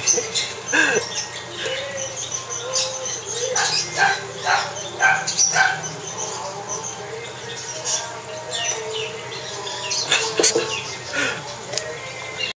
встречи.